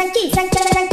tranqui, tranqui, tranqui.